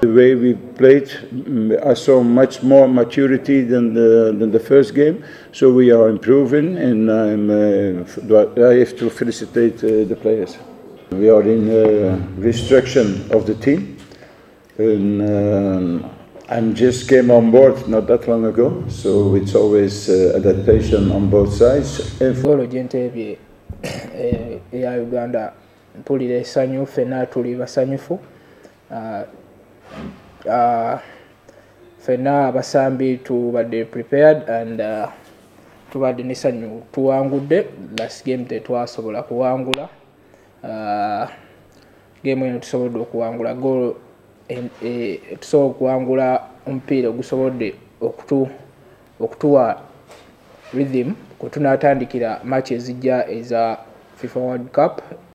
The way we played, mm, I saw much more maturity than the, than the first game, so we are improving, and I'm, uh, I have to felicitate uh, the players. We are in uh, restructuring of the team, and um, I just came on board not that long ago, so it's always uh, adaptation on both sides. Uganda ffenna abasambi tubadde prepared and ah, tubadde nessanyu tuwangudde last game tetwasobola kuwangula. Ah, game eno tusobodde okuwangula. Golo tusobola okuwangula omupiira ogusobodde okutu okutuwa rhythm kwe tunaatandikira match ezijja eza fifa world cup